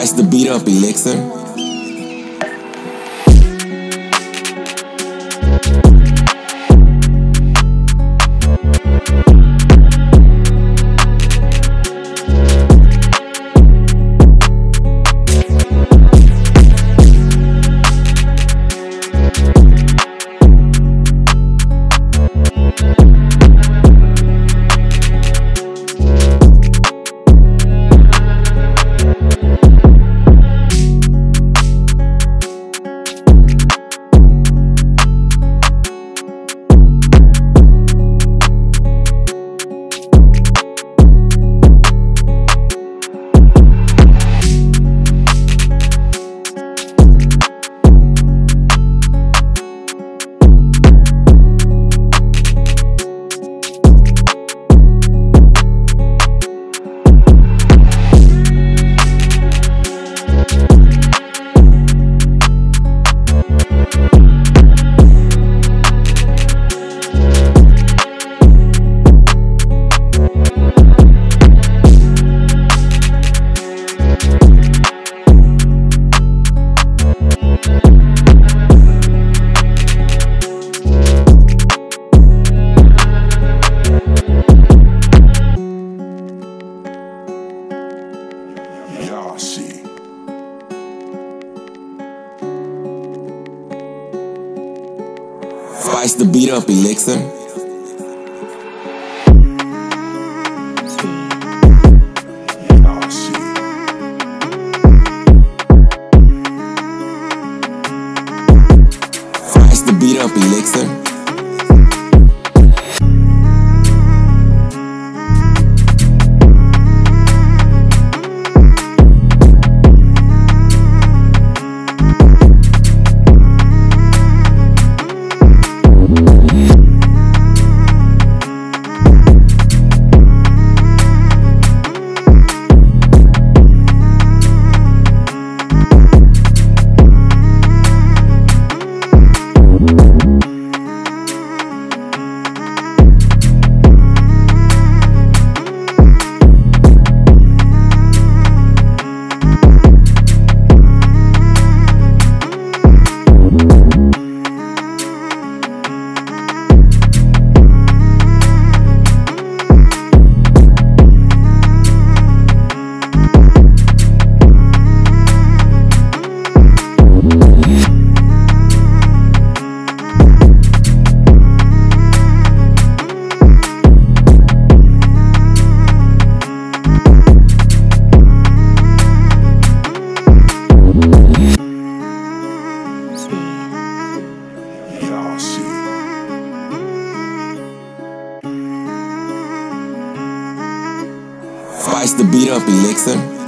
Spice the beat up, Elixir. Spice the beat up, Elixir. Beat up, Elixir. Spice the beat up, Elixir.